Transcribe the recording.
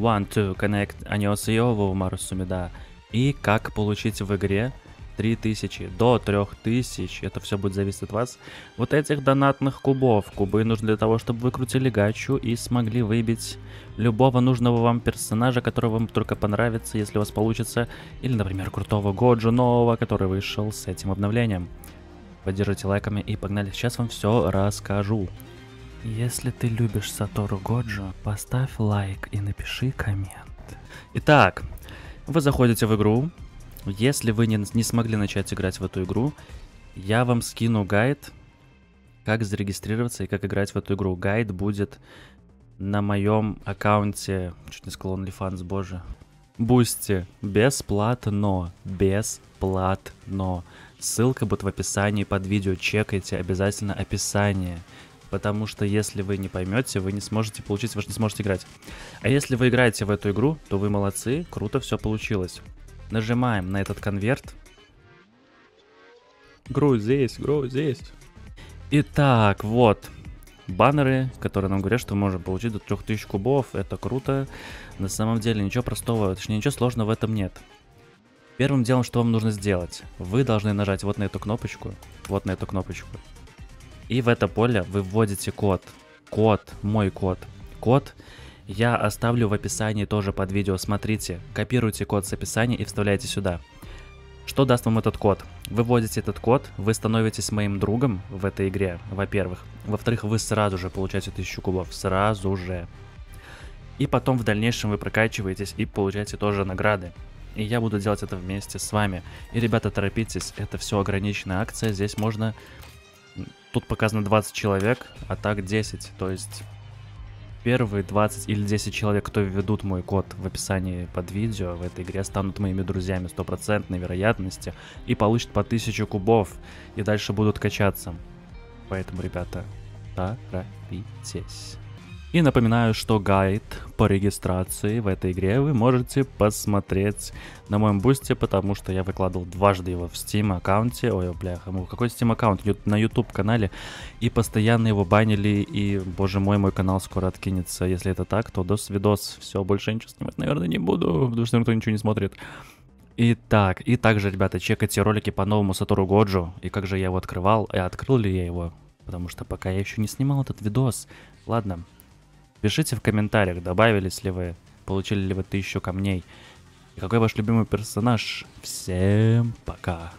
One, two, connect, аньосио, Марусумида. И как получить в игре 3000 до 3000, это все будет зависеть от вас, вот этих донатных кубов. Кубы нужны для того, чтобы вы крутили гачу и смогли выбить любого нужного вам персонажа, который вам только понравится, если у вас получится. Или, например, крутого Годжу нового, который вышел с этим обновлением. Поддержите лайками и погнали. Сейчас вам все расскажу. Если ты любишь Сатору Годжо, поставь лайк и напиши коммент. Итак, вы заходите в игру. Если вы не, не смогли начать играть в эту игру, я вам скину гайд, как зарегистрироваться и как играть в эту игру. Гайд будет на моем аккаунте, чуть не сказал OnlyFans, боже. Boosty, бесплатно, бесплатно. Ссылка будет в описании под видео, чекайте обязательно описание. Потому что если вы не поймете, вы не сможете получить, вы не сможете играть. А если вы играете в эту игру, то вы молодцы, круто все получилось. Нажимаем на этот конверт. Грудь здесь, грудь здесь. Итак, вот, баннеры, которые нам говорят, что мы можем получить до 3000 кубов. Это круто. На самом деле ничего простого, точнее ничего сложного в этом нет. Первым делом, что вам нужно сделать? Вы должны нажать вот на эту кнопочку, вот на эту кнопочку. И в это поле вы вводите код. Код, мой код. Код я оставлю в описании тоже под видео. Смотрите, копируйте код с описания и вставляйте сюда. Что даст вам этот код? Вы вводите этот код, вы становитесь моим другом в этой игре, во-первых. Во-вторых, вы сразу же получаете 1000 кубов, сразу же. И потом в дальнейшем вы прокачиваетесь и получаете тоже награды. И я буду делать это вместе с вами. И, ребята, торопитесь, это все ограниченная акция, здесь можно Тут показано 20 человек, а так 10. То есть первые 20 или 10 человек, кто введут мой код в описании под видео в этой игре, станут моими друзьями стопроцентной вероятности и получат по 1000 кубов и дальше будут качаться. Поэтому, ребята, торопитесь. И напоминаю, что гайд по регистрации в этой игре вы можете посмотреть на моем бусте, потому что я выкладывал дважды его в Steam аккаунте. Ой, бляха, какой Steam аккаунт? На YouTube канале. И постоянно его банили, и, боже мой, мой канал скоро откинется. Если это так, то до свидос. Все, больше ничего снимать, наверное, не буду, потому что никто ничего не смотрит. Итак, и также, ребята, чекайте ролики по новому Сатору Годжу, и как же я его открывал, и открыл ли я его, потому что пока я еще не снимал этот видос. Ладно, Пишите в комментариях, добавились ли вы, получили ли вы тысячу камней. И какой ваш любимый персонаж. Всем пока.